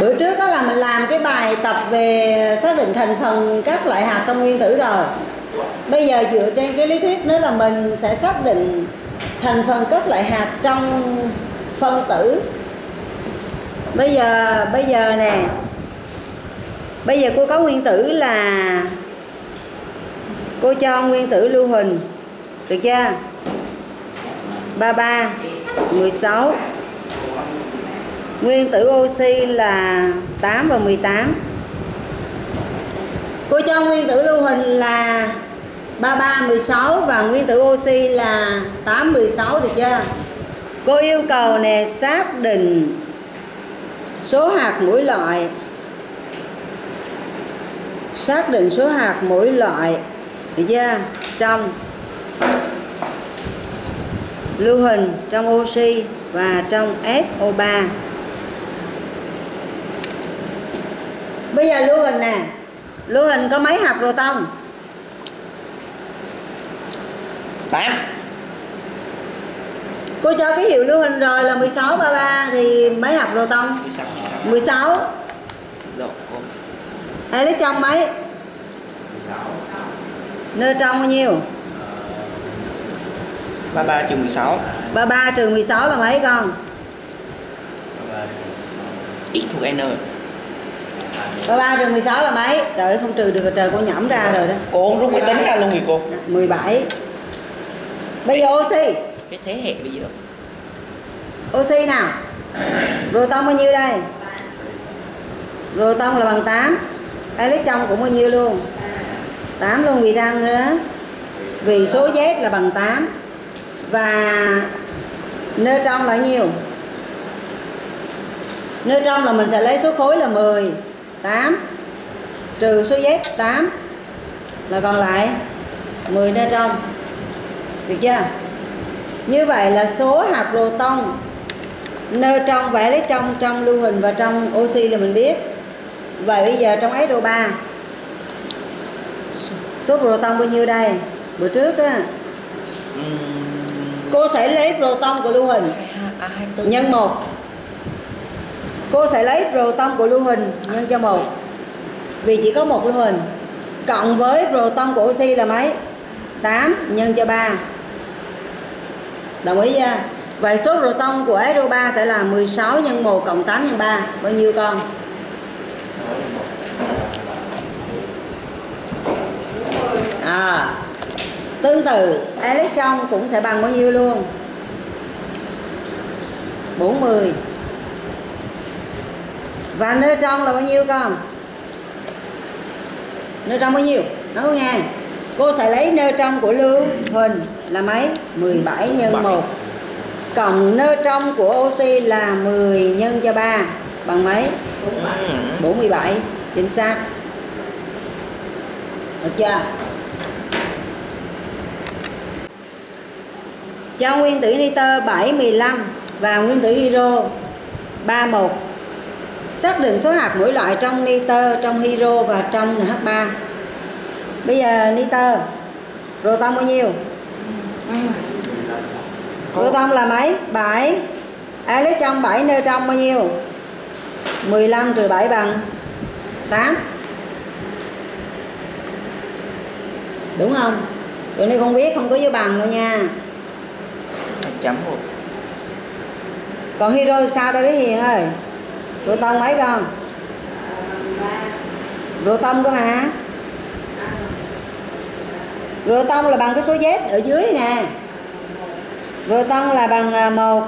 bữa trước đó là mình làm cái bài tập về xác định thành phần các loại hạt trong nguyên tử rồi. Bây giờ dựa trên cái lý thuyết nữa là mình sẽ xác định thành phần các loại hạt trong phân tử. Bây giờ bây giờ nè. Bây giờ cô có nguyên tử là cô cho nguyên tử lưu huỳnh được chưa? 33 16 Nguyên tử oxy là 8 và 18 Cô cho nguyên tử lưu hình là 33 16 và nguyên tử oxy là 8 16 được chưa? Cô yêu cầu nè, xác định số hạt mỗi loại xác định số hạt mỗi loại được chưa? Trong lưu hình, trong oxy và trong SO3 bây giờ lưu huỳnh nè. Lưu huỳnh có mấy hạt proton 8 cô cho cái hiệu lưu huỳnh rồi là 16 33 thì mấy hạt proton 16 16 Rồi cô. Electron mấy neutron bao nhiêu? 33 trừ 16 33 trừ 16 là mấy con? X thuộc N 33 trừ 16 là mấy? Trời ơi, không trừ được rồi trời cô nhẩm ra rồi đó. Cô không rút máy tính ra luôn gì cô. 17 bây giờ oxy. Cái thế hệ bây giờ. Oxy nào? Proton bao nhiêu đây? Proton là bằng 8 electron cũng bao nhiêu luôn? 8 luôn vì răng nữa đó. Vì số Z là bằng 8 và neutron là nhiêu? Neutron là mình sẽ lấy số khối là 10 8 trừ số Z 8 là còn lại 10 neutron được chưa? Như vậy là số hạt proton neutron và electron trong lưu huỳnh và trong oxy là mình biết. Vậy bây giờ trong SO3 số proton bao nhiêu đây? Bữa trước á. Cô sẽ lấy proton của lưu huỳnh 24 nhân 1 cô sẽ lấy proton của lưu huỳnh nhân cho một. Vì chỉ có một lưu huỳnh cộng với proton của oxy là mấy? 8 nhân cho 3 đồng ý chưa? Vậy số proton của SO3 sẽ là 16 nhân 1 cộng 8 nhân 3 bao nhiêu con? À tương tự, electron cũng sẽ bằng bao nhiêu luôn? 40 và neutron là bao nhiêu con? Neutron bao nhiêu? Nói nghe cô sẽ lấy neutron của lưu huỳnh là mấy? 17 nhân 1 cộng neutron của oxy là 10 nhân cho 3 bằng mấy? 47 chính xác. Được chưa? Cho nguyên tử nitơ 7 15 và nguyên tử hydro 31 xác định số hạt mỗi loại trong nitơ trong hydro và trong NH3 bây giờ nitơ proton bao nhiêu? Proton là mấy? 7 electron 7 neutron bao nhiêu? 15 trừ 7 bằng 8 đúng không? Tụi này con biết không có dấu bằng đâu nha. Chấm một. Còn hydro sao đây bé hiền ơi proton mấy con proton cơ mà. Proton là bằng cái số z ở dưới nè. Proton là bằng à, 1.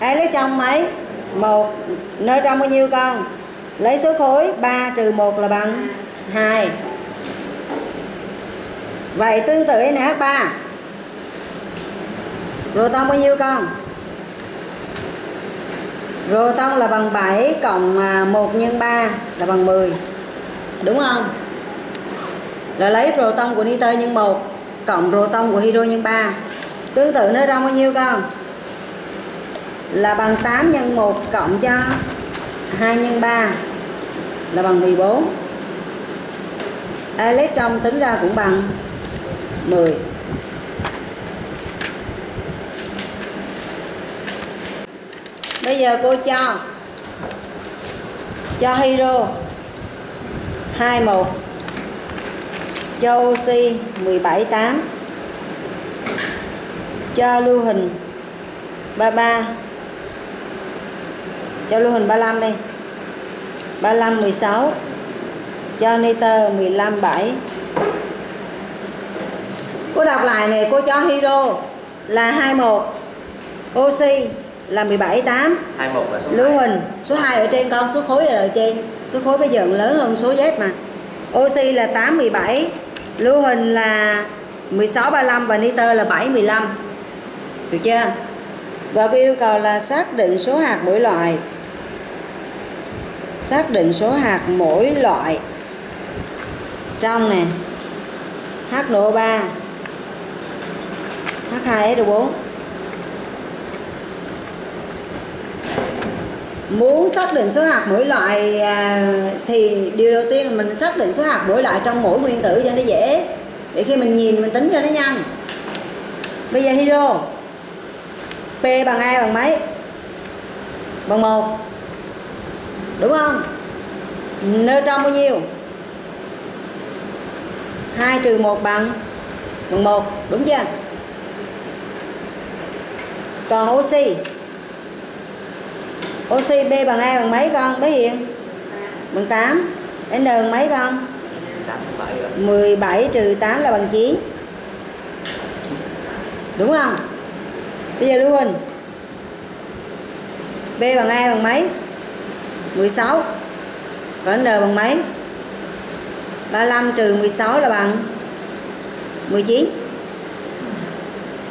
Ai lấy trong mấy? 1. Nơi trong bao nhiêu con? Lấy số khối 3 trừ 1 là bằng 2 vậy tương tự NH3 proton bao nhiêu con? Proton là bằng 7 cộng à, 1 nhân 3 là bằng 10 Đúng không? Rồi lấy proton của nitơ nhân 1 cộng proton của hydro nhân 3 Tương tự nó ra bao nhiêu con? Là bằng 8 nhân 1 cộng cho 2 nhân 3 là bằng 14 Electron tính ra cũng bằng 10 Bây giờ cô cho. Cho hydro 21 cho oxy 178 cho lưu hình 33 cho lưu hình 35 đi. 35 16 cho nitơ 15 7 cô đọc lại này cô cho hydro là 21 oxy là 17 8 21 là số lưu 2. huỳnh số 2 ở trên con số khối là ở trên. Số khối bây giờ lớn hơn số z mà. Oxy là 8 17 lưu huỳnh là 16 35 và nitơ là 7 15 được chưa? Và cô yêu cầu là xác định số hạt mỗi loại. Xác định số hạt mỗi loại. Trong nè HNO3 H2SO4 muốn xác định số hạt mỗi loại à, thì điều đầu tiên là mình xác định số hạt mỗi loại trong mỗi nguyên tử cho nó dễ. Để khi mình nhìn, mình tính cho nó nhanh. Bây giờ hydro. P bằng ai bằng mấy? Bằng một. Đúng không? Neutron bao nhiêu? 2 trừ 1 bằng bằng 1 đúng chưa? Còn oxy? Oxy B bằng A bằng mấy con? Bé Hiền? Bằng 8 N bằng mấy con? 17 trừ 8 là bằng 9 Đúng không? Bây giờ lưu huỳnh. B bằng A bằng mấy? 16 Còn N bằng mấy? 35 trừ 16 là bằng 19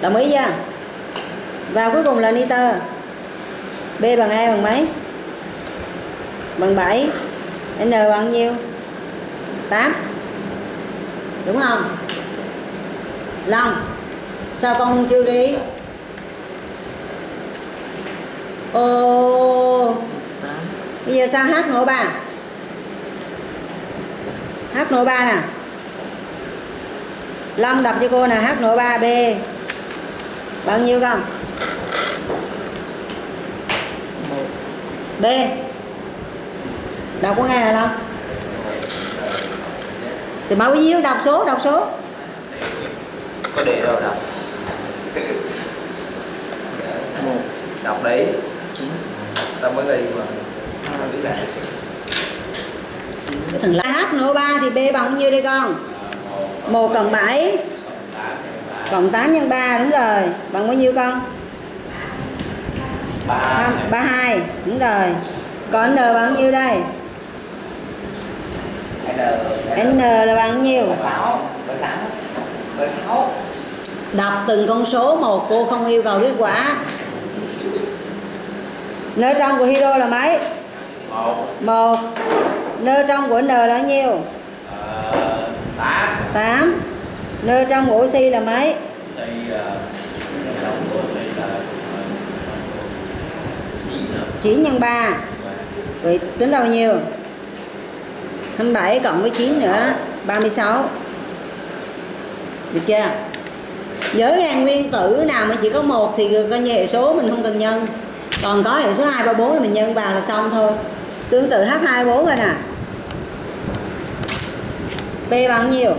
Đồng ý chưa? Và cuối cùng là nitơ. B bằng A bằng mấy? Bằng 7 N bằng nhiêu? 8 Đúng không? Long Sao con chưa ghi? 8 Bây giờ sao H nổ 3 H nổ 3 nè Long đọc cho cô nè H nổ 3 B Bao nhiêu con? B Đọc có nghe Long Thì bao nhiêu đọc số đọc số Có để đâu đọc. 1 Đọc đấy. 9 Tao mới ghi mà. Tao biết là Cái thằng là H nổ 3 thì B bằng bao nhiêu đây con? 1 cộng 7 Cộng 8 nhân 3 đúng rồi Bằng bao nhiêu con? 3 32 Đúng rồi Còn N bằng bao nhiêu đây? N là bằng bao nhiêu? 6 6 6 Đọc từng con số một cô không yêu cầu kết quả Nơ trong của hydro là mấy? 1 một Nơ trong của N là bao nhiêu? 8 8 Nơ trong của oxy là mấy của xây là 9 9 nhân 3 Vậy tính bao nhiêu? 27 cộng với 9 nữa 36 Được chưa? Nhớ nghe nguyên tử nào mà chỉ có một thì coi như hệ số mình không cần nhân Còn có hệ số 2, 3, 4 là mình nhân vào là xong thôi Tương tự H2, 4 rồi nè P bằng nhiêu?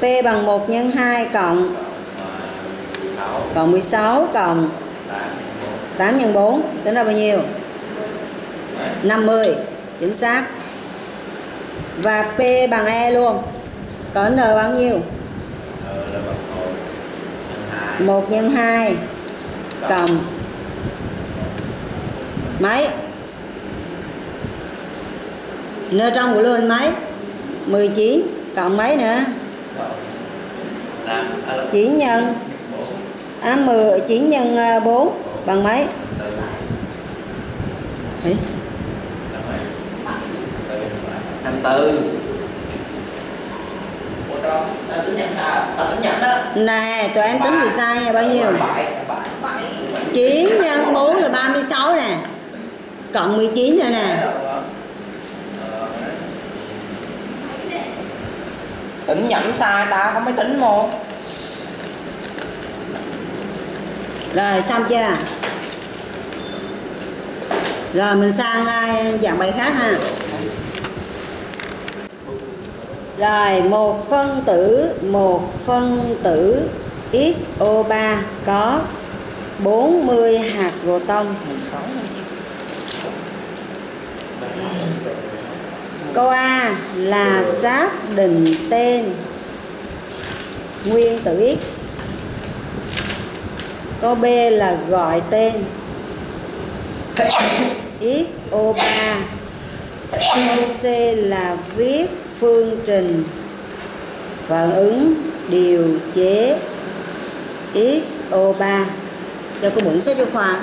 P bằng 1 nhân 2 cộng 6 Cộng 16 cộng 8 8 nhân 4 Tính ra bao nhiêu? 50 Chính xác Và P bằng E luôn có N bao nhiêu? Ờ 1 nhân 2 Cộng Mấy? N trong của luôn mấy? 19 Cộng mấy nữa? 9 nhân À 10 9 nhân à, 4 Bằng mấy? 4 Ê, 54 Ủa đó, ta tính nhận ta, ta tính nhận đó Nè tụi em tính bị sai nha bao nhiêu? 7 7 9 nhân 4 là 36 nè. Cộng 19 nữa nè. Tính nhẩm sai ta có máy tính một Rồi, xong chưa? Rồi, mình sang ờ, dạng bài khác ha. Rồi, một phân tử, một phân tử XO3 có 40 hạt proton. 16 Câu A là xác định tên nguyên tử X. Câu B là gọi tên. XO3 Câu C là viết phương trình. Phản ứng điều chế. XO3 cho cô mượn sách giáo khoa.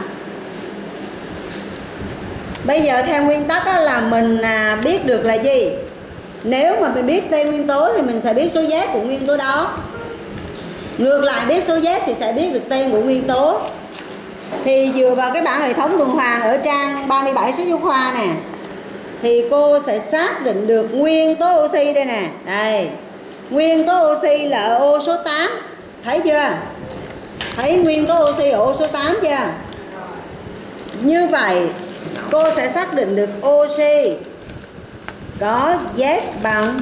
Bây giờ theo nguyên tắc á, là mình à, biết được là gì? Nếu mà mình biết tên nguyên tố thì mình sẽ biết số Z của nguyên tố đó ngược lại biết số Z thì sẽ biết được tên của nguyên tố. Thì dựa vào cái bảng hệ thống tuần hoàn ở trang 37 sách giáo khoa nè, thì cô sẽ xác định được nguyên tố oxy đây nè. Đây, nguyên tố oxy là ở ô số 8 thấy chưa? Thấy nguyên tố oxy ở ô số 8 chưa? Như vậy, cô sẽ xác định được oxy có Z bằng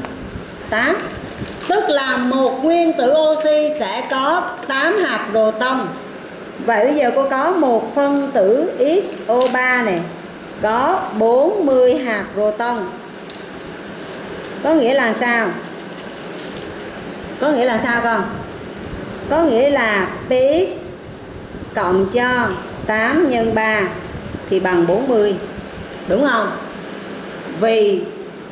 8 tức là một nguyên tử oxy sẽ có 8 hạt proton vậy bây giờ cô có một phân tử XO3 này có 40 hạt proton có nghĩa là sao? Có nghĩa là sao con? Có nghĩa là px cộng cho 8 nhân 3 thì bằng 40 đúng không? Vì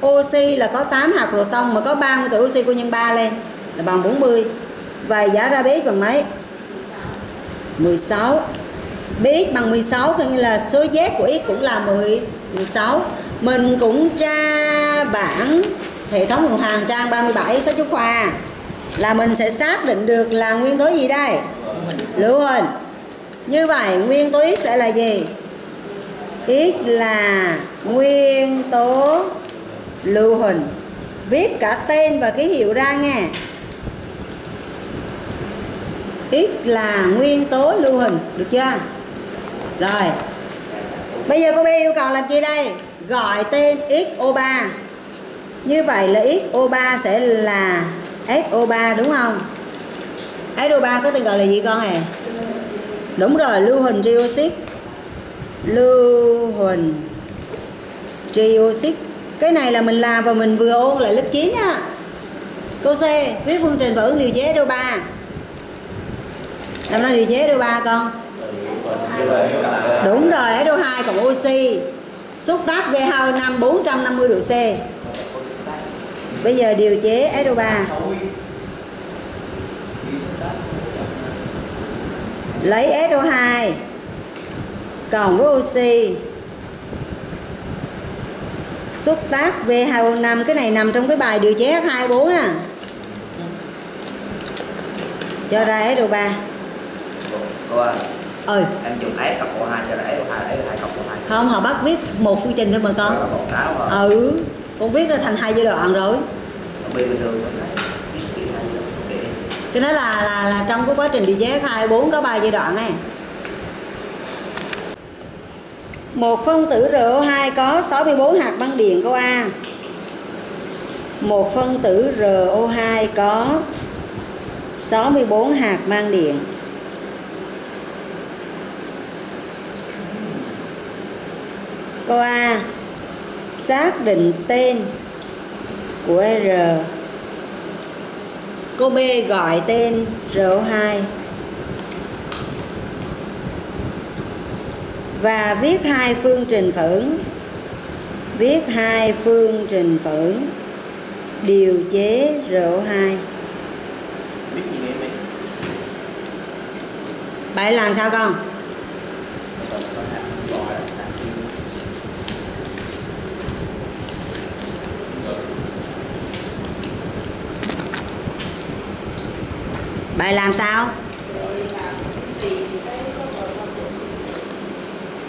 oxy là có 8 hạt proton mà có 30 tử oxy của nhân 3 lên, là bằng 40 vậy giá ra biết bằng mấy? 16 biết bằng 16 coi như là số z của x cũng là 10 16 mình cũng tra bảng hệ thống tuần hoàn trang 37 số chú khoa. Là mình sẽ xác định được là nguyên tố gì đây? Lưu huỳnh như vậy, nguyên tố x sẽ là gì? X là nguyên tố lưu huỳnh viết cả tên và ký hiệu ra nha x là nguyên tố lưu hình được chưa rồi bây giờ cô bé yêu cầu làm gì đây gọi tên xo3 như vậy là xo3 sẽ là SO3 đúng không? SO3 có tên gọi là gì con hề? Đúng rồi, lưu hình trioxit. Lưu hình trioxit. Cái này là mình làm và mình vừa ôn lại lớp 9 á. Câu C, viết phương trình và ứng điều chế đô 3 Làm ra điều chế đô 3 con. Đúng rồi, đô 2 cộng oxy. Xúc tác V25 450 độ C. Bây giờ điều chế SO3 Lấy SO2 Cộng với oxy Xúc tác V2O5 Cái này nằm trong cái bài điều chế H24 à Cho ra SO3 cô ơi. Ừ. Em dùng S cộng O2 cho là S2 là S2 cộng O2 Không họ bắt viết một phương trình thôi mà con. Ừ. Con viết ra thành hai giai đoạn rồi. Bình thường cái hai đó là là là trong cái quá trình điều chế H24 có ba giai đoạn này một phân tử RO2 có 64 hạt băng điện câu A. Một phân tử RO2 có 64 hạt mang điện. Câu A. Xác định tên của R. Câu B gọi tên RO2 và viết hai phương trình phản ứng viết hai phương trình phản ứng điều chế RO2 biết gì nghe mày bạn làm sao con? Bạn làm sao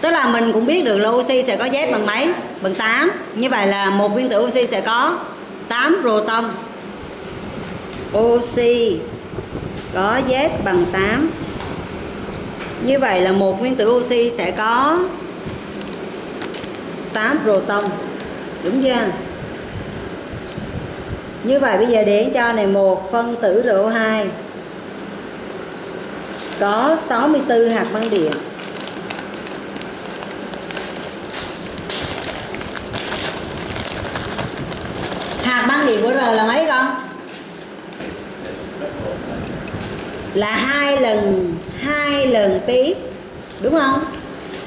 tức là mình cũng biết được là oxy sẽ có Z bằng mấy? Bằng 8 như vậy là một nguyên tử oxy sẽ có 8 proton. Oxy có Z bằng 8 như vậy là một nguyên tử oxy sẽ có 8 proton. Đúng chưa? Như vậy bây giờ để cho này, một phân tử RO2 có 64 hạt băng điện. Điện của R là mấy con? Là hai lần hai lần px đúng không?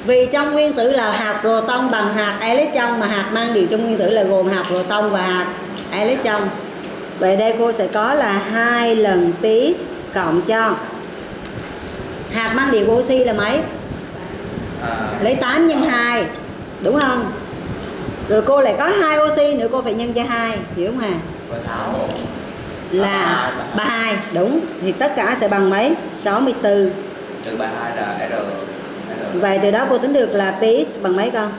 Vì trong nguyên tử là hạt proton bằng hạt electron mà hạt mang điện trong nguyên tử là gồm hạt proton và hạt electron. Vậy đây cô sẽ có là hai lần px cộng cho. Hạt mang điện của oxy là mấy? À, lấy 8 nhân 2 đúng không rồi cô lại có hai oxy nữa cô phải nhân cho hai hiểu không à là 32 đúng. Thì tất cả sẽ bằng mấy? 64 trừ ba hai là r r. Vậy từ đó cô tính được là px bằng mấy con?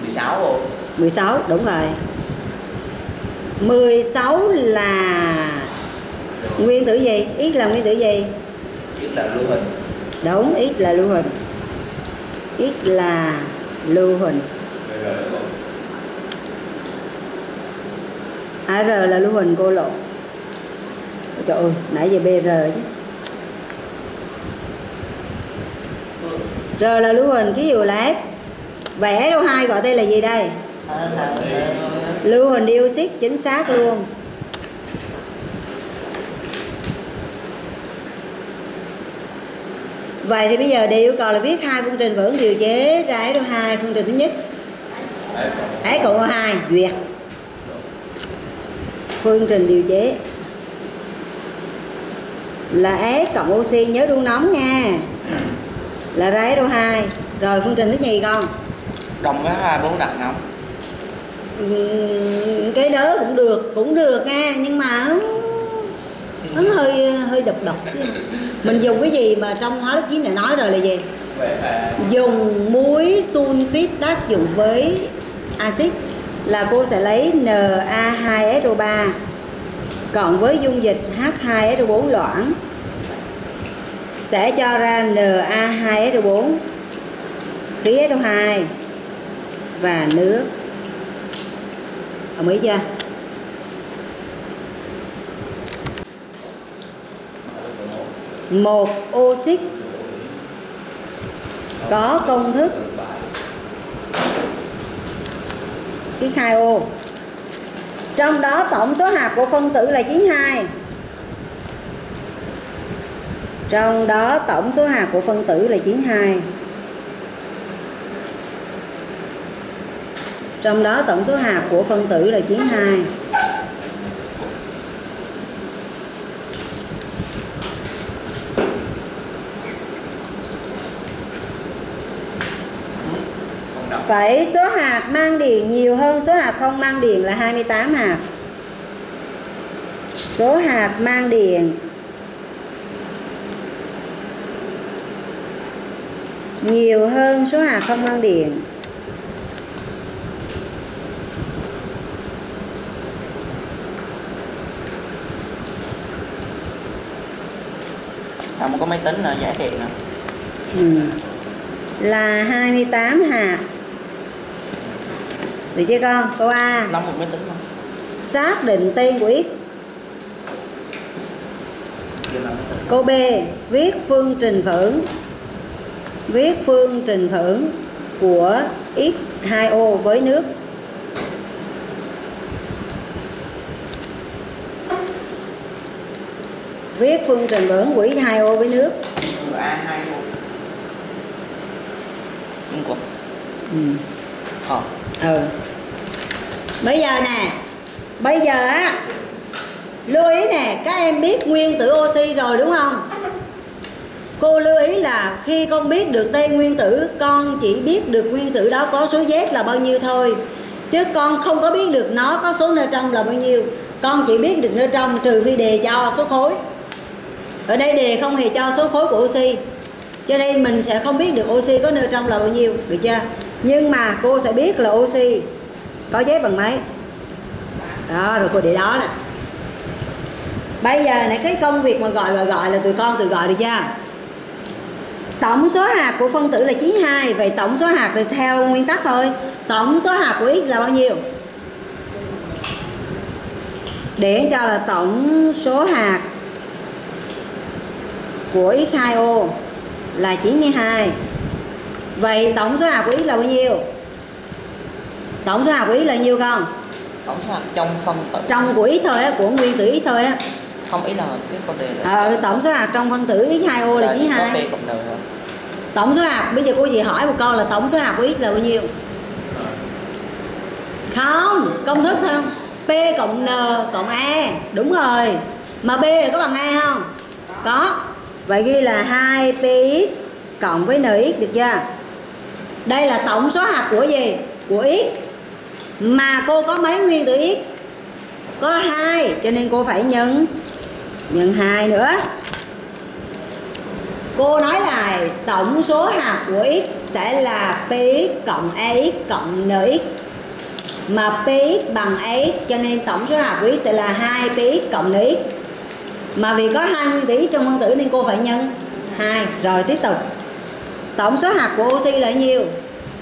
16 luôn 16 đúng rồi. 16 là nguyên tử gì? X là nguyên tử gì? Biết là lưu hình. Đúng x là lưu huỳnh x là lưu luôn ar là lưu huỳnh cô lộ. Trời ơi, nãy giờ br chứ. R là lưu huỳnh, ký hiệu lép Vẽ vậy SO2 gọi tên là gì đây? Lưu huỳnh dioxide chính xác luôn. Vậy thì bây giờ đề yêu cầu là viết hai phương trình vẫn điều chế ra SO2 phương trình thứ nhất. S cộng O2 duyệt. Phương trình điều chế. Là S cộng oxy nhớ đun nóng nha. Là ra SO2 rồi phương trình thứ nhì con. Đồng với hai bốn đặt nóng. Cái đó cũng được cũng được nha nhưng mà nó hơi hơi độc độc chứ. Mình dùng cái gì mà trong hóa lớp 9 này nói rồi là gì? Dùng muối sunfit tác dụng với axit là cô sẽ lấy Na2SO3 cộng với dung dịch H2SO4 loãng, sẽ cho ra Na2SO4 khí SO2 và nước. Đồng ý chưa? Một oxit có công thức cái 2O trong đó tổng số hạt của phân tử là 92 trong đó tổng số hạt của phân tử là 92 trong đó tổng số hạt của phân tử là 92 Vậy số hạt mang điện nhiều hơn số hạt không mang điện là 28 hạt. Số hạt mang điện nhiều hơn số hạt không mang điện. không có máy tính nữa giải thiệt nè Ừ. Là 28 hạt. Được chưa con? Câu A. lóng một máy tính không Xác định tên của x. Câu B. Viết phương trình phưởng. Viết phương trình phưởng của X2O với nước. Viết phương trình phưởng của X2O với nước. a hai một không Ừ ờ ừ. Bây giờ nè, bây giờ á, lưu ý nè, các em biết nguyên tử oxy rồi đúng không? Cô lưu ý là khi con biết được tên nguyên tử, con chỉ biết được nguyên tử đó có số z là bao nhiêu thôi. Chứ con không có biết được nó có số neutron là bao nhiêu. Con chỉ biết được neutron trừ phi đề cho số khối. Ở đây đề không hề cho số khối của oxy. Cho nên mình sẽ không biết được oxy có neutron là bao nhiêu, được chưa? Nhưng mà cô sẽ biết là oxy có giấy bằng mấy đó, rồi cô để đó nè. Bây giờ này, cái công việc mà gọi gọi gọi là tụi con tự gọi được chưa tổng số hạt của phân tử là 92 vậy tổng số hạt thì theo nguyên tắc thôi. Tổng số hạt của x là bao nhiêu? Để cho là tổng số hạt của x2o là 92 vậy tổng số hạt của x là bao nhiêu? Tổng số hạt của x là nhiêu con? Tổng số hạt trong phân tử. Trong của x thôi á của nguyên tử x thôi á. Không ý là cái con đề là ờ, tổng số hạt trong phân tử x2o là có 92 b cộng n rồi tổng số hạt bây giờ cô dì hỏi một câu là tổng số hạt của x là bao nhiêu? Không công thức không p cộng n cộng e đúng rồi. Mà b là có bằng e không? Có. Vậy ghi là 2 px cộng với nx được chưa đây là tổng số hạt của gì? Của x mà cô có mấy nguyên tử x có hai, cho nên cô phải nhân nhân hai nữa. Cô nói là tổng số hạt của x sẽ là px cộng aX cộng nx mà px bằng aX cho nên tổng số hạt của x sẽ là 2 px cộng nx mà vì có hai nguyên tử trong phân tử, nên cô phải nhân 2 rồi tiếp tục tổng số hạt của oxy là nhiêu?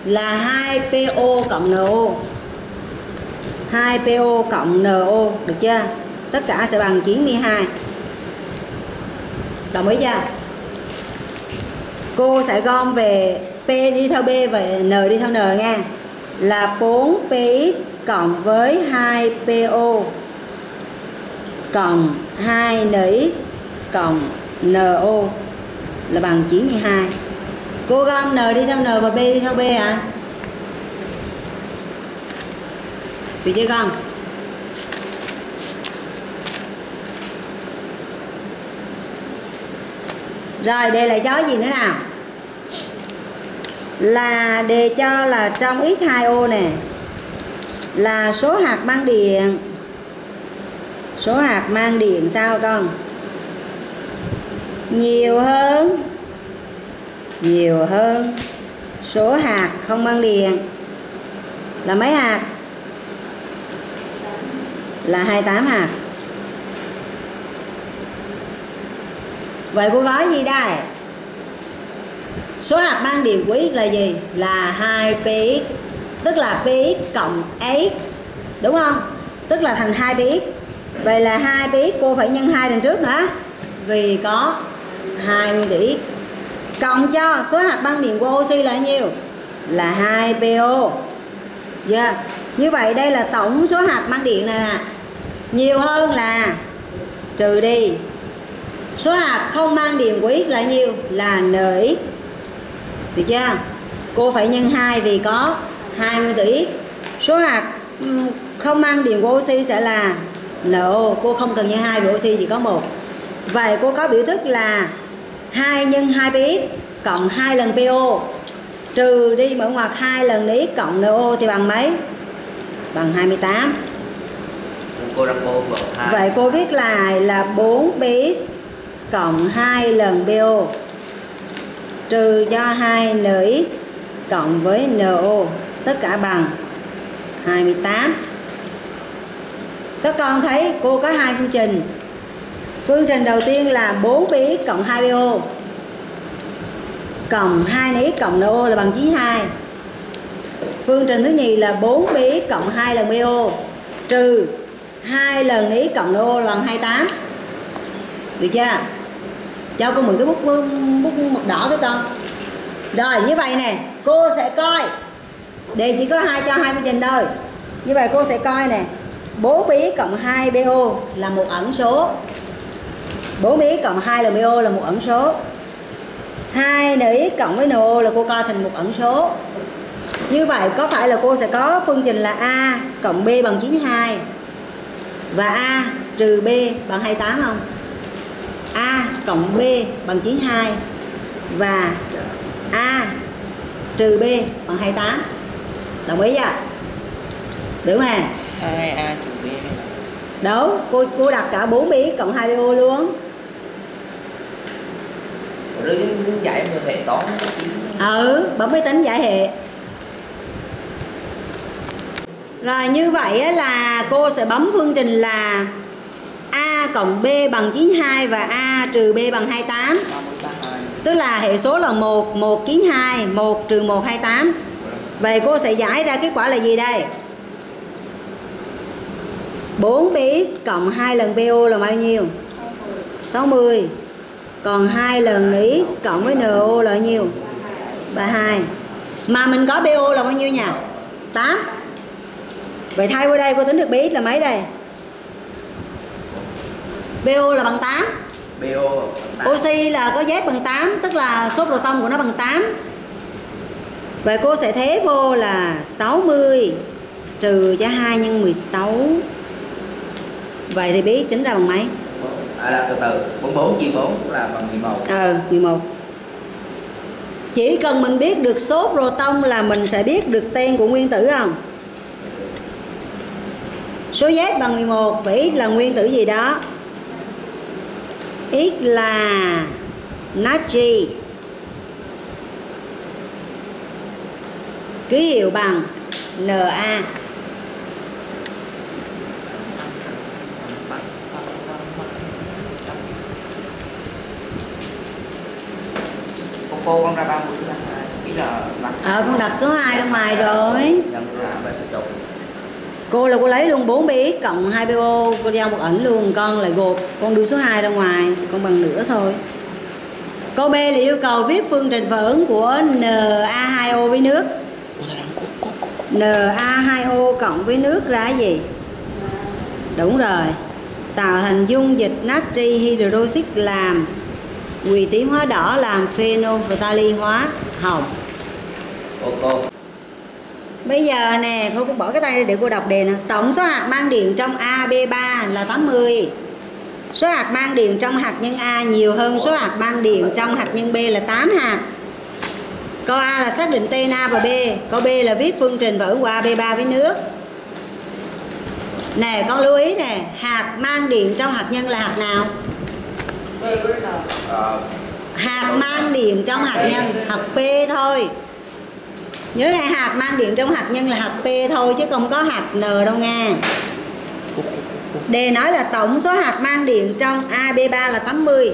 Là 2PO cộng NO 2PO cộng NO được chưa? Tất cả sẽ bằng 92 đồng ý chưa? Cô sẽ gom về P đi theo B và N đi theo N nha. Là 4PX cộng với 2PO cộng 2NX cộng NO là bằng 92 cô gom N đi theo N và B đi theo B à? Thì chơi con? Rồi, đề lại cho gì nữa nào? Là đề cho là trong x2o nè. Là số hạt mang điện. Số hạt mang điện sao con? Nhiều hơn nhiều hơn. Số hạt không mang điện là mấy hạt? Là 28 hạt. Vậy cô gói gì đây? Số hạt mang điện của x là gì? Là 2px tức là px cộng x, đúng không? Tức là thành 2px vậy là 2px cô phải nhân 2 đằng trước nữa vì có 2 nguyên tử x cộng cho, số hạt băng điện của oxy là nhiêu? Là 2PO yeah. Dạ. như vậy đây là tổng số hạt băng điện này nè. Nhiều hơn là trừ đi. Số hạt không mang điện của x là nhiêu? Là nx được chưa? Cô phải nhân 2 vì có 2 nguyên tử x. Số hạt không mang điện của oxy sẽ là NO cô không cần nhân 2 vì oxy, chỉ có một. Vậy cô có biểu thức là 2 nhân 2px cộng 2 lần PO trừ đi mở ngoặc 2 lần x cộng NO thì bằng mấy? Bằng 28. cô ra cô Vậy cô viết lại là 4px cộng 2 lần PO trừ cho 2 NX cộng với NO tất cả bằng 28. Các con thấy cô có hai phương trình. Phương trình đầu tiên là 4px cộng 2PO cộng 2 x cộng NO là bằng 92. Phương trình thứ nhì là 4px cộng 2 lần PO trừ 2 lần x cộng NO là bằng 28. Được chưa? Cho cô mượn cái bút bút mực đỏ cái con. Rồi như vậy nè, cô sẽ coi đề chỉ có hai cho hai phương trình thôi. Như vậy cô sẽ coi nè, 4px cộng 2 PO là một ẩn số. 4px cộng 2 lần PO là một ẩn số 2 NX cộng với NO là cô coi thành một ẩn số như vậy có phải là cô sẽ có phương trình là A cộng B bằng 92 và A trừ B bằng 28 không? A cộng B bằng 92 và A trừ B bằng 28 đồng ý chưa? đúng không? 2A trừ B Đúng, cô cô đặt cả 4 B cộng 2 BO luôn rồi dạy một hệ toán ừ bấm máy tính giải hệ rồi như vậy là cô sẽ bấm phương trình là A cộng B bằng 92 và A trừ B bằng 28 Tức là hệ số là 1, 1, 92, 1 trừ 1, 28 Vậy cô sẽ giải ra kết quả là gì đây? 4 px cộng 2 lần PO là bao nhiêu? 60 còn 2 lần x cộng với NO là bao nhiêu? 32 Mà mình có PO là bao nhiêu nhỉ? 8 Vậy thay qua đây cô tính được px là mấy đây? PO là bằng 8 BO Oxy là có Z bằng 8 Tức là số proton của nó bằng 8 Vậy cô sẽ thế vô là 60 Trừ cho 2 nhân 16 Vậy thì biết tính ra bằng mấy? À, là từ từ. 44 chia 4 là bằng 11 Ờ 11 Chỉ cần mình biết được số proton là mình sẽ biết được tên của nguyên tử không? Số Z bằng 11 Vậy X là nguyên tử gì đó? X là natri Ký hiệu bằng Na cô con ra 30 là hai ý là đặt Ờ con đặt số 2 ra ngoài rồi. Cô là cô lấy luôn 4 BX cộng 2 PO Cô giao một ảnh luôn. Con lại gộp Con đưa số 2 ra ngoài Con bằng nửa thôi. Câu B là yêu cầu viết phương trình phản ứng của Na2O với nước. Cô ta đang cô cô cô. Na2O cộng với nước ra gì? Đúng rồi. Tạo thành dung dịch natri hydroxit làm Quỳ tím hóa đỏ làm phenolphthalein hóa hồng ô cô Bây giờ nè, cô cũng bỏ cái tay để cô đọc đề nè. Tổng số hạt mang điện trong AB3 là 80. Số hạt mang điện trong hạt nhân A nhiều hơn số hạt mang điện trong hạt nhân B là 8 hạt. Câu A là xác định tên A và B. Câu B là viết phương trình ứng của AB3 với nước. Nè, con lưu ý nè, hạt mang điện trong hạt nhân là hạt nào? Hạt mang điện trong hạt nhân, hạt P thôi. Nhớ này hạt mang điện trong hạt nhân là hạt P thôi chứ không có hạt N đâu nha. Đề nói là tổng số hạt mang điện trong AB3 là 80.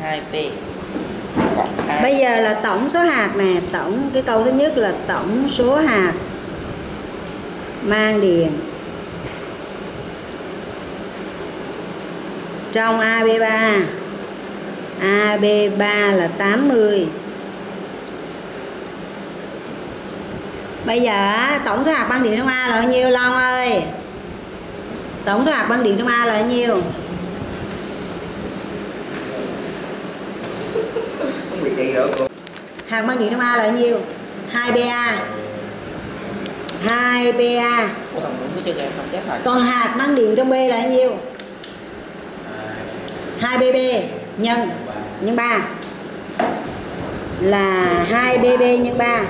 2 p cộng 2 Bây giờ là tổng số hạt nè, tổng cái câu thứ nhất là tổng số hạt mang điện trong AB3. AB3 là 80. Bây giờ tổng số hạt băng điện trong A là bao nhiêu Long ơi? Tổng số hạt băng điện trong A là bao nhiêu? Hạt băng điện trong A là bao nhiêu? 2BA. 2BA. cô thằng muốn cái chơi game không chép rồi Còn hạt băng điện trong B là bao nhiêu? Hai 2BB nhân nhân 3 là 2BB nhân 3.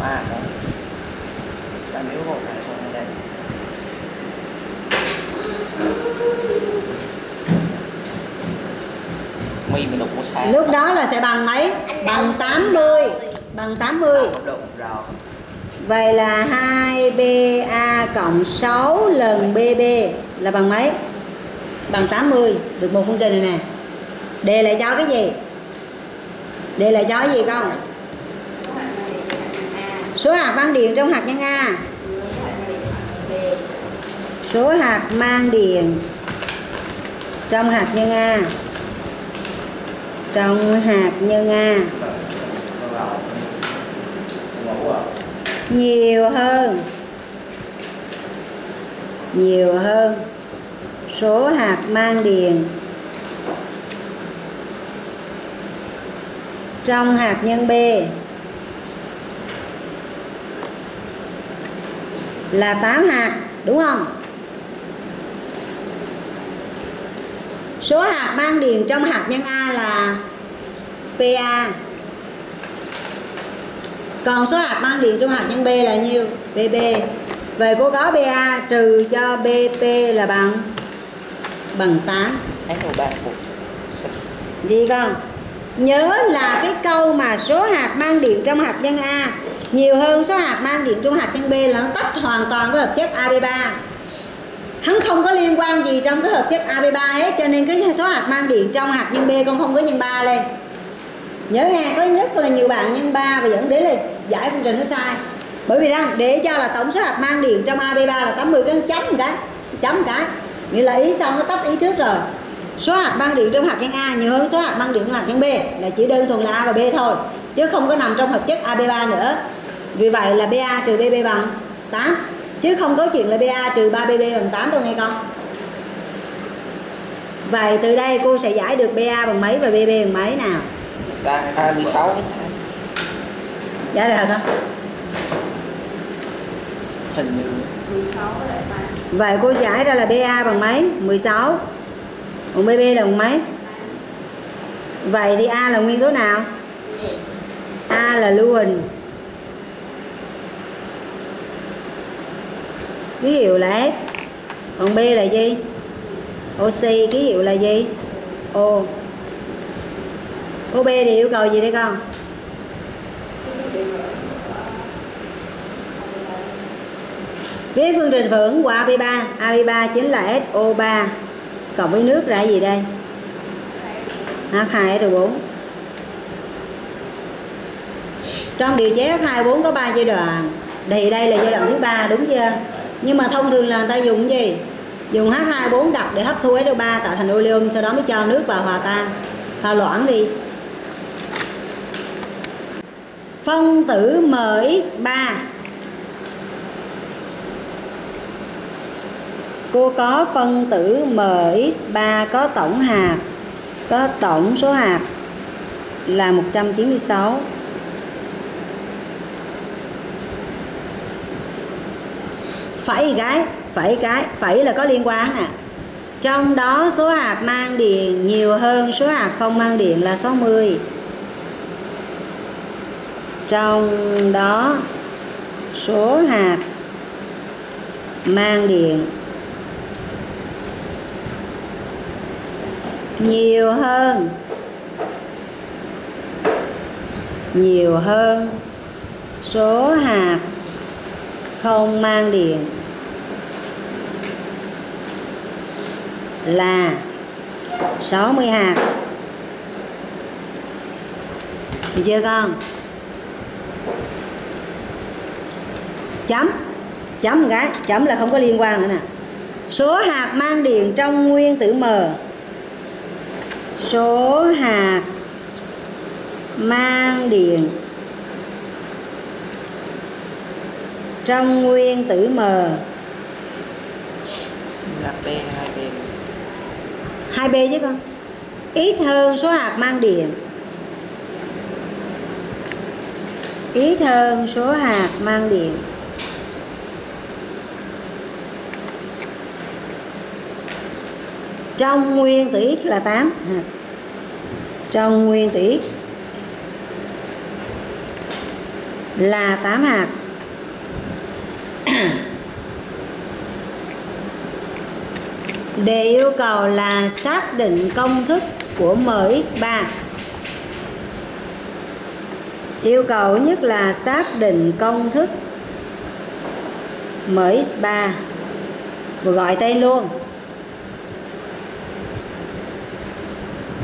wow đấy sao nếu một này không đây mi mình đục của sáng Lúc đó là sẽ bằng mấy? Bằng 80. Bằng 80. không được rồi Vậy là 2BA cộng 6 lần BB là bằng mấy? Bằng 80. Được một phương trình này nè. Đề lại cho cái gì? Đề lại cho cái gì con? Số hạt mang điện trong hạt nhân A. Số hạt mang điện trong hạt nhân A. Trong hạt nhân A nhiều hơn nhiều hơn số hạt mang điện trong hạt nhân B là 8 hạt, đúng không? Số hạt mang điện trong hạt nhân A là PA còn số hạt mang điện trong hạt nhân B là nhiêu? BB. Vậy cô có BA trừ cho BP là bằng bằng 8. Thấy đồ bạn của Gì con? Nhớ là cái câu mà số hạt mang điện trong hạt nhân A nhiều hơn số hạt mang điện trong hạt nhân B là nó tách hoàn toàn với hợp chất AB3. Hắn không có liên quan gì trong cái hợp chất AB3 hết cho nên cái số hạt mang điện trong hạt nhân B con không có nhân 3 lên. nhớ nghe có rất là nhiều bạn nhân 3 và dẫn đến là giải phương trình nó sai bởi vì rằng để cho là tổng số hạt mang điện trong AB3 là 80 cái chấm cái chấm cái nghĩa là ý xong nó tách ý trước rồi. Số hạt mang điện trong hạt nhân A nhiều hơn số hạt mang điện trong hạt nhân B là chỉ đơn thuần là A và B thôi chứ không có nằm trong hợp chất AB3 nữa. Vì vậy là BA trừ BB bằng 8 chứ không có chuyện là BA trừ 3BB bằng 8 đâu nghe con. Vậy từ đây cô sẽ giải được BA bằng mấy và BB bằng mấy nào? Đang 26 giải được con? Hình như 16 với lại 3 vậy cô giải ra là BA bằng mấy? 16 còn BB là bằng mấy? Vậy thì A là nguyên tố nào? A là lưu huỳnh ký hiệu là F. Còn B là gì? Oxy ký hiệu là gì? O. Cô B thì yêu cầu gì đây con? Viết phương trình phản ứng của AB3 AB3 chính là SO3 cộng với nước ra gì đây? H2SO4 trong điều chế H24 có 3 giai đoạn. Thì đây là giai đoạn thứ ba, đúng chưa? Nhưng mà thông thường là người ta dùng gì? Dùng H24 đặc để hấp thu SO3 tạo thành oleum sau đó mới cho nước vào hòa tan. Pha loãng đi. Phân tử MX3 cô có phân tử MX3 có tổng hạt, có tổng số hạt là 196 phẩy cái? Phẩy cái? Phẩy là có liên quan nè trong đó số hạt mang điện nhiều hơn số hạt không mang điện là 60 trong đó số hạt mang điện nhiều hơn. Nhiều hơn. Số hạt không mang điện. Là 60 hạt. Được chưa con? Chấm. Chấm một cái. Chấm là không có liên quan nữa nè. Số hạt mang điện trong nguyên tử M số hạt mang điện trong nguyên tử M. Là B 2B 2B chứ con. Ít hơn số hạt mang điện ít hơn số hạt mang điện trong nguyên tử x là 8 hạt à. trong nguyên tử x là 8 hạt. Đề yêu cầu là xác định công thức của MX3 Yêu cầu nhất là xác định công thức MX3 Vừa gọi tên luôn.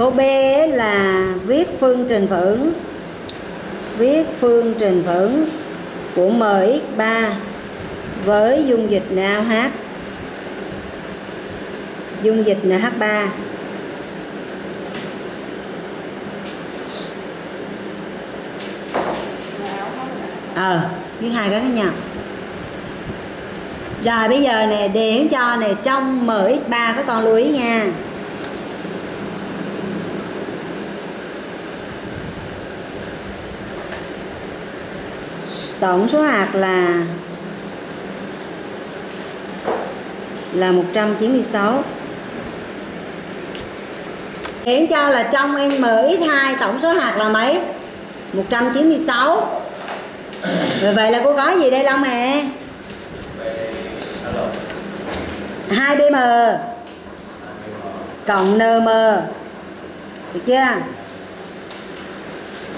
Câu B là viết phương trình phưởng Viết phương trình phưởng của MX3 với dung dịch NaOH dung dịch NH3 ờ với hai cái khác nhau. Rồi bây giờ nè đề cho nè, trong MX3 có con lưu ý nha. Tổng số hạt là là 196 Hiển cho là trong MX2 tổng số hạt là mấy? 196 Rồi vậy là cô có gì đây Long à? nè? 2BM cộng NM Được chưa?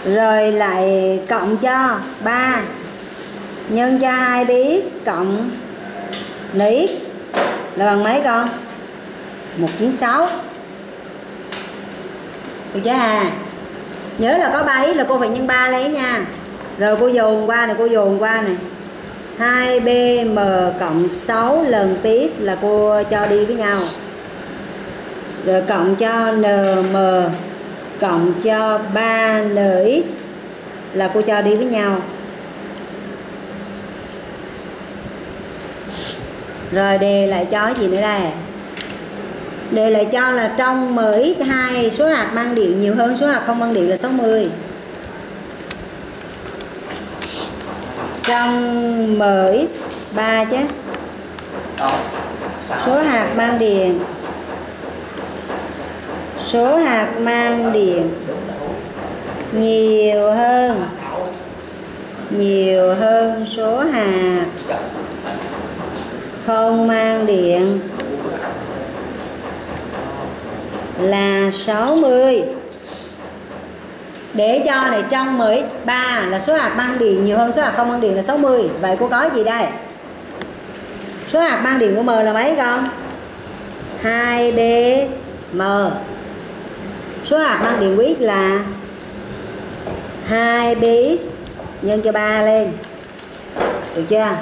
Rồi lại cộng cho 3 nhân cho 2 bis cộng NX là bằng mấy con? 196 được chưa hà? Nhớ là có 3 x là cô phải nhân 3 lấy nha. Rồi cô dồn qua này, cô dồn qua này. 2bm cộng 6 lần px là cô cho đi với nhau. Rồi cộng cho nm cộng cho 3nx là cô cho đi với nhau. Rồi đề lại cho cái gì nữa đây? Đề lại cho là trong mx2 số hạt mang điện nhiều hơn số hạt không mang điện là 60 trong mx3 chứ. Số hạt mang điện. Số hạt mang điện nhiều hơn. Nhiều hơn số hạt không mang điện. Là 60 để cho này trong 13 là số hạt mang điện, nhiều hơn số hạt không mang điện là 60 vậy cô có gì đây? Số hạt mang điện của M là mấy con? 2BM số hạt mang điện quyết là 2BX nhân cho 3 lên. Được chưa?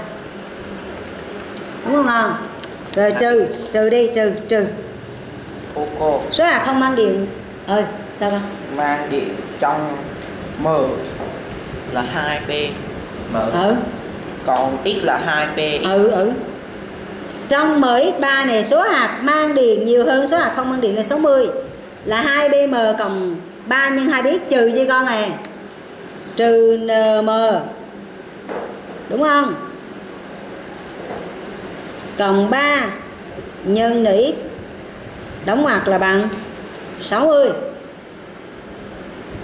Đúng không không rồi trừ trừ đi trừ trừ. Cô cô. Số hạt không mang điện. Ơi sao con? Mang điện trong M là 2P mở ừ. Còn X là 2P ừ ừ. Trong MX3 này số hạt mang điện nhiều hơn số hạt không mang điện là 60 là 2BM cộng 3 nhân 2 biết trừ gì con nè trừ NM đúng không cộng 3 nhân NX đóng ngoặc là bằng 60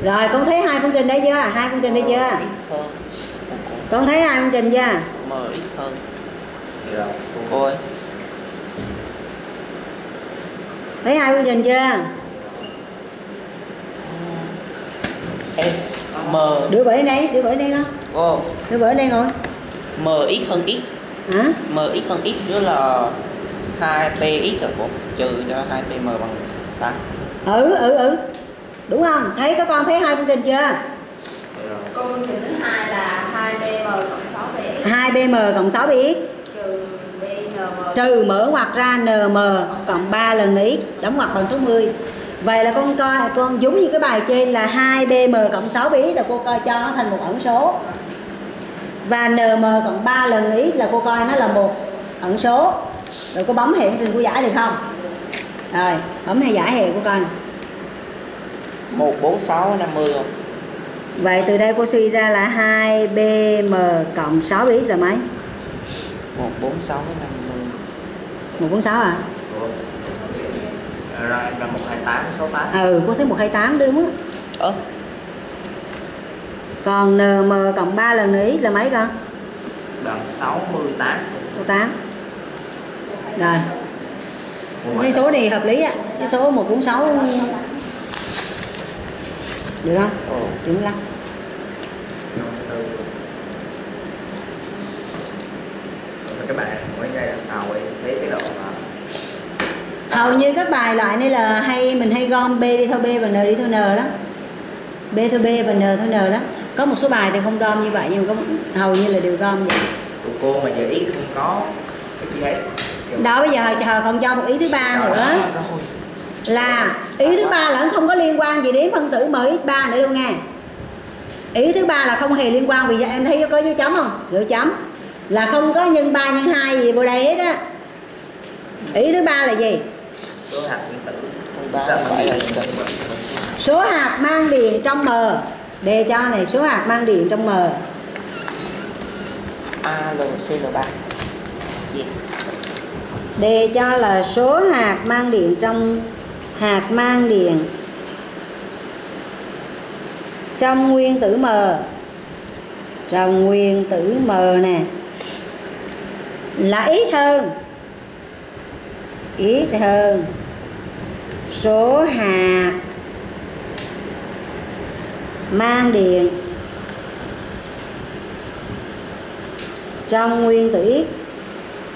rồi con thấy hai phương trình đây chưa? Hai phương trình đây chưa? Con thấy hai phương trình chưa? Cô M X hơn? Cô ơi. Thấy hai phương trình chưa? M đưa đến đây đưa đến đây con. Đưa đến đây ngồi. M X hơn X hả? M X hơn X nữa là 2PX rồi cô Trừ cho 2PM bằng 8 ừ ừ ừ. Đúng không? Thấy các con thấy hai phương trình chưa? Phương trình thứ hai là 2BM cộng 6BX 2 bm cộng 6 bx trừ BNM trừ mở ngoặc ra nm cộng 3 lần x đóng ngoặc bằng 60 vậy là con coi con giống như cái bài trên là 2 bm cộng 6 bx là cô coi cho nó thành một ẩn số và nm cộng 3 lần x là cô coi nó là một ẩn số. Rồi cô bấm hiện trình cô giải được không? Rồi bấm hay giải hiện cô coi nè 146 50 không? vậy từ đây cô suy ra là 2 bm cộng 6 bx là mấy? 146 50 146 à? Ủa? Rồi em là 128 68 ừ cô thấy 128 đúng á. Ơ còn nm cộng 3 lần nữa là mấy con? Bằng 68 số 8 rồi. Cái số này hợp lý á. Cái số 146 được không? Chuẩn lắm các bạn mới ra đầu ấy thấy cái độ hầu như các bài loại này là hay mình hay gom b đi theo b và n đi theo n lắm b theo b và n theo n lắm. Có một số bài thì không gom như vậy nhưng mà có hầu như là đều gom vậy. Của cô mà giờ ít không có cái gì Kiểu đó bây giờ chờ còn cho một ý thứ ba nữa. Rồi là ý thứ ba là nó không có liên quan gì đến phân tử mx3 nữa đâu nghe. Ý thứ ba là không hề liên quan vì em thấy có dấu chấm không? Dấu chấm. Là không có nhân 3 nhân 2 gì vô đây hết á. Ý thứ ba là gì? Số hạt nguyên tử Số hạt mang điện trong m đề cho này số hạt mang điện trong m ALCL3 Gì? đề cho là số hạt mang điện trong hạt mang điện trong nguyên tử m. Trong nguyên tử m nè. Là ít hơn. Ít hơn. Số hạt mang điện trong nguyên tử x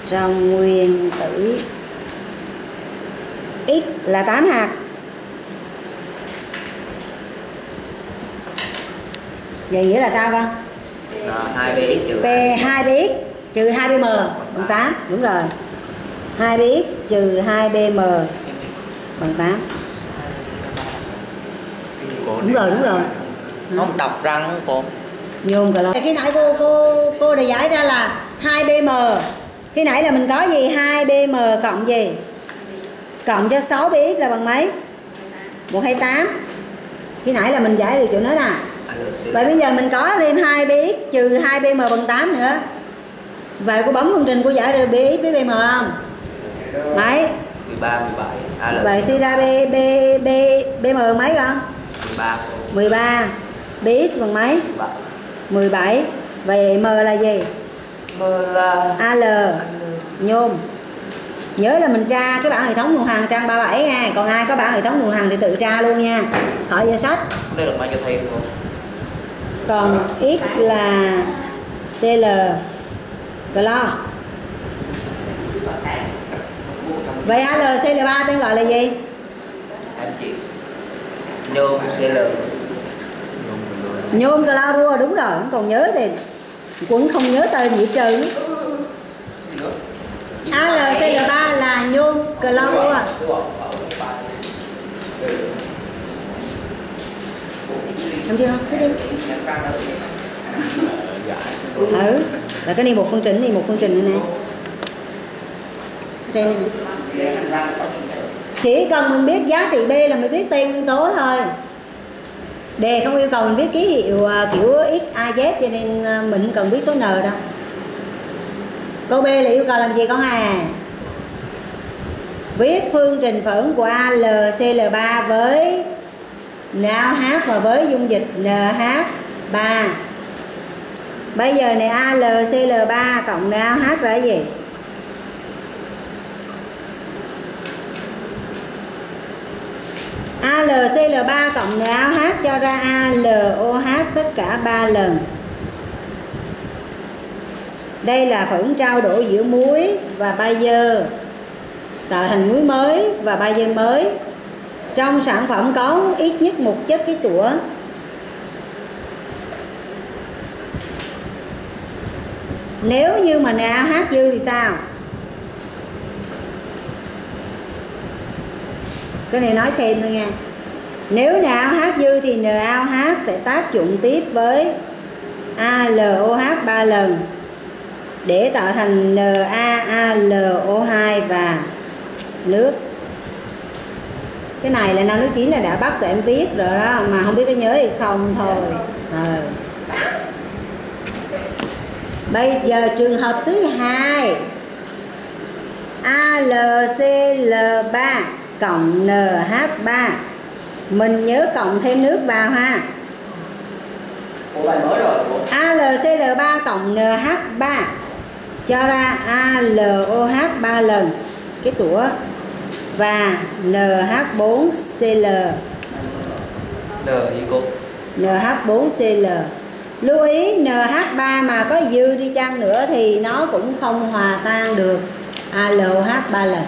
trong nguyên tử x là 8 hạt. Vậy nghĩa là sao con? Là hai bx trừ p 2 bx trừ 2 bm bằng 8 đúng rồi. 2 bx trừ 2 bm bằng 8 đúng rồi đúng rồi không đọc răng nữa cô. Nhôm cả khi nãy cô cô cô đã giải ra là 2 bm khi nãy là mình có gì? 2 bm cộng gì? Cộng cho 6 bx là bằng mấy? 128 khi nãy là mình giải được chỗ đó nè. Vậy bây giờ mình có thêm 2 bx trừ 2 bm bằng 8 nữa. Vậy cô bấm phương trình cô giải được bx với bm không? Mấy? 13 17 AL vậy suy ra b b b bm mấy con? 13 13 bx bằng mấy? 17 17 vậy m là gì? Mơ là al nhôm. Nhớ là mình tra cái bảng hệ thống nguồn hàng trang 37 nha. Còn ai có bảng hệ thống nguồn hàng thì tự tra luôn nha. Khỏi giờ sách. Đây là cho thêm không? Còn x là cl clo. Vậy al cl3 tên gọi là gì? Chị nhôm CL nhôm clo đúng rồi, không còn nhớ thì quấn không nhớ tên gì hết trơn. AlCl3 là nhôm clorua Làm chưa không? Cứ đi Ừ Là cái này một phương trình này một phương trình này nè. Trên này nè. Chỉ cần mình biết giá trị B là mình biết tên nguyên tố thôi. Đề không yêu cầu mình viết ký hiệu à, kiểu x, a z cho nên à, mình không cần biết số n đâu Câu B là yêu cầu làm gì con à? Viết phương trình phản ứng của AlCl3 với NaOH và với dung dịch NH3 Bây giờ này AlCl3 cộng NaOH là gì? AlCl3 cộng NaOH cho ra AlOH tất cả 3 lần. Đây là phản ứng trao đổi giữa muối và bazơ tạo thành muối mới và bazơ mới. Trong sản phẩm có ít nhất một chất ký tủa. Nếu như mà NaOH dư thì sao? Cái này nói thêm thôi nha. Nếu NaOH dư thì NaOH sẽ tác dụng tiếp với AlOH 3 lần, để tạo thành NaAlO2 và nước. Cái này là năm lớp 9 là đã bắt tụi em viết rồi đó, mà không biết có nhớ hay không thôi. À. bây giờ trường hợp thứ hai. AlCl3 cộng NH3 mình nhớ cộng thêm nước vào ha. Ủa bài mới rồi Ủa? AlCl3 cộng NH3 cho ra AlOH 3 lần. Cái tủa. Và NH4Cl N gì cô? NH4Cl lưu ý NH3 mà có dư đi chăng nữa thì nó cũng không hòa tan được AlOH 3 lần